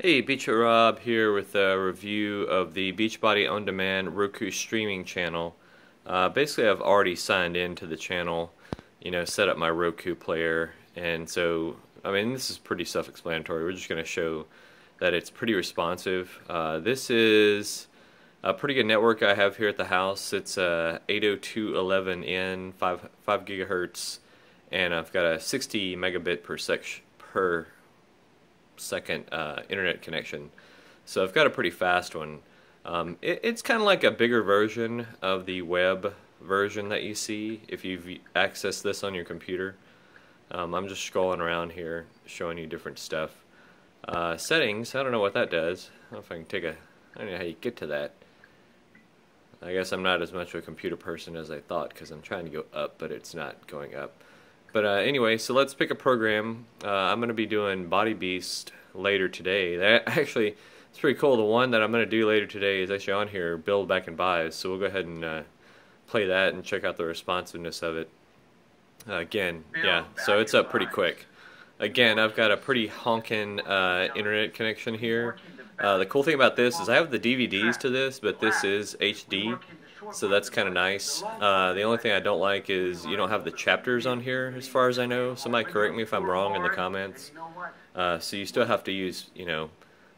Hey, Beachbody Rob here with a review of the Beachbody On Demand Roku streaming channel. Uh, basically, I've already signed into the channel, you know, set up my Roku player, and so, I mean, this is pretty self-explanatory. We're just going to show that it's pretty responsive. Uh, this is a pretty good network I have here at the house. It's a 802.11n, 5, 5 gigahertz, and I've got a 60 megabit per section per second uh, internet connection. So I've got a pretty fast one. Um, it, it's kind of like a bigger version of the web version that you see if you've accessed this on your computer. Um, I'm just scrolling around here showing you different stuff. Uh, settings, I don't know what that does. I don't know if I can take a, I don't know how you get to that. I guess I'm not as much of a computer person as I thought because I'm trying to go up, but it's not going up. But uh, anyway, so let's pick a program. Uh, I'm going to be doing Body Beast later today. That actually, it's pretty cool. The one that I'm going to do later today is actually on here, Build Back and Bis. So we'll go ahead and uh, play that and check out the responsiveness of it. Uh, again, yeah, so it's up pretty quick. Again, I've got a pretty honking uh, internet connection here. Uh, the cool thing about this is I have the DVDs to this, but this is HD so that's kind of nice. Uh, the only thing I don't like is you don't have the chapters on here, as far as I know. Somebody correct me if I'm wrong in the comments. Uh, so you still have to use, you know,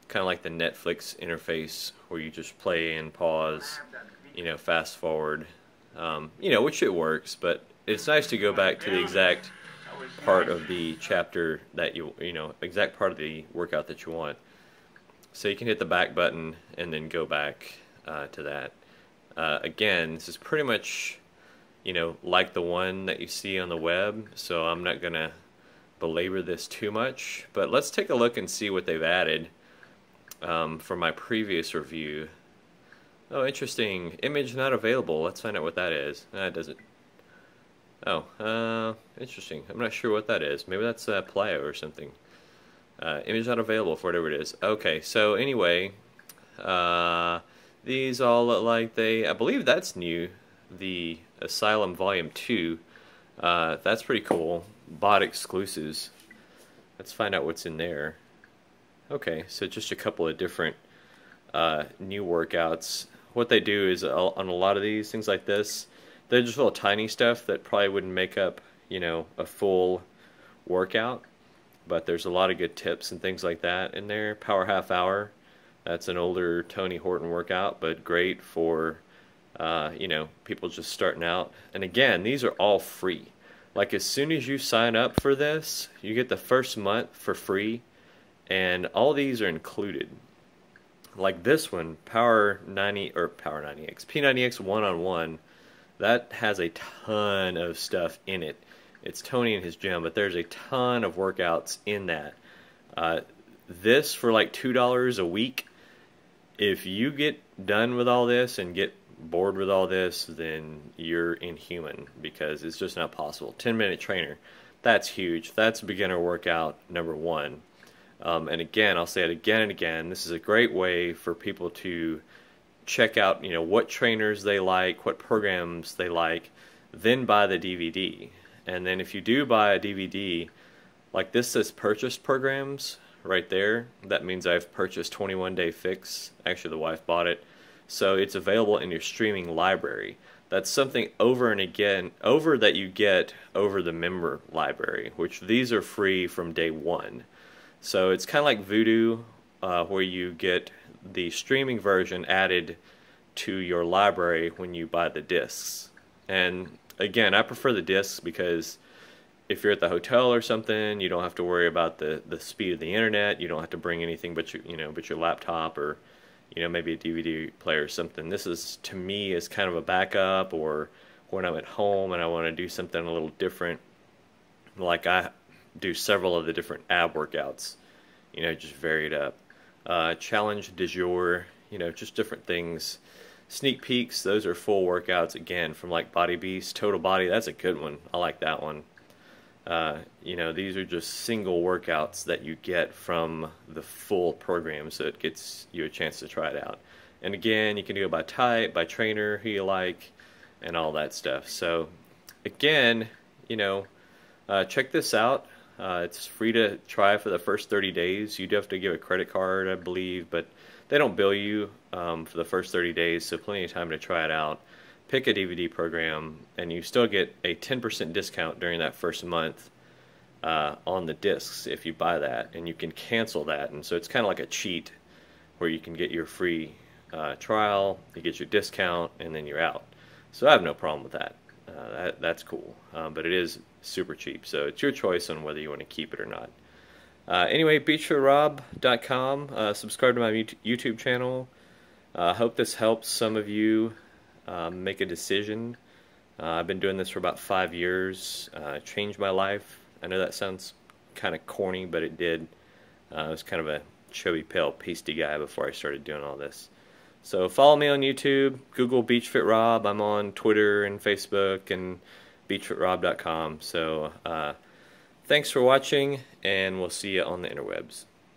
kind of like the Netflix interface where you just play and pause, you know, fast forward, um, you know, which it works, but it's nice to go back to the exact part of the chapter that you, you know, exact part of the workout that you want. So you can hit the back button and then go back uh, to that. Uh, again, this is pretty much, you know, like the one that you see on the web, so I'm not going to belabor this too much. But let's take a look and see what they've added um, from my previous review. Oh, interesting. Image not available. Let's find out what that is. That doesn't... Oh, uh, interesting. I'm not sure what that is. Maybe that's uh, Plyo or something. Uh, image not available for whatever it is. Okay, so anyway, uh, these all look like they, I believe that's new, the Asylum Volume 2. Uh, that's pretty cool. BOD exclusives. Let's find out what's in there. Okay, so just a couple of different uh, new workouts. What they do is uh, on a lot of these, things like this, they're just little tiny stuff that probably wouldn't make up, you know, a full workout. But there's a lot of good tips and things like that in there. Power half hour. That's an older Tony Horton workout, but great for uh, you know people just starting out. And again, these are all free. Like as soon as you sign up for this, you get the first month for free, and all these are included. Like this one, Power 90 or Power 90X, P90X one on one, that has a ton of stuff in it. It's Tony and his gym, but there's a ton of workouts in that. Uh, this for like two dollars a week if you get done with all this and get bored with all this, then you're inhuman because it's just not possible. 10 minute trainer, that's huge. That's beginner workout number one. Um, and again, I'll say it again and again. This is a great way for people to check out, you know, what trainers they like, what programs they like, then buy the DVD. And then if you do buy a DVD, like this says purchase programs, right there. That means I've purchased 21 Day Fix. Actually, the wife bought it. So it's available in your streaming library. That's something over and again, over that you get over the member library, which these are free from day one. So it's kind of like Vudu, uh, where you get the streaming version added to your library when you buy the discs. And again, I prefer the discs because if you're at the hotel or something, you don't have to worry about the, the speed of the internet. You don't have to bring anything but your, you know, but your laptop or, you know, maybe a DVD player or something. This is to me is kind of a backup or when I'm at home and I want to do something a little different. Like I do several of the different ab workouts, you know, just varied up. Uh, challenge du jour, you know, just different things. Sneak peeks, those are full workouts again from like Body Beast, Total Body. That's a good one. I like that one. Uh, you know, these are just single workouts that you get from the full program, so it gets you a chance to try it out. And again, you can do it by type, by trainer, who you like, and all that stuff. So, again, you know, uh, check this out. Uh, it's free to try for the first 30 days. You do have to give a credit card, I believe, but they don't bill you um, for the first 30 days, so plenty of time to try it out. Pick a DVD program, and you still get a 10% discount during that first month uh, on the discs if you buy that, and you can cancel that. And so it's kind of like a cheat where you can get your free uh, trial, you get your discount, and then you're out. So I have no problem with that. Uh, that that's cool, um, but it is super cheap. So it's your choice on whether you want to keep it or not. Uh, anyway, beachfitrob.com. Uh, subscribe to my YouTube channel. I uh, hope this helps some of you um, make a decision. Uh, I've been doing this for about five years. Uh, changed my life. I know that sounds kind of corny, but it did. Uh, I was kind of a chubby, pale, pasty guy before I started doing all this. So follow me on YouTube, Google BeachFit Rob. I'm on Twitter and Facebook and beachfitrob.com. So uh, thanks for watching, and we'll see you on the interwebs.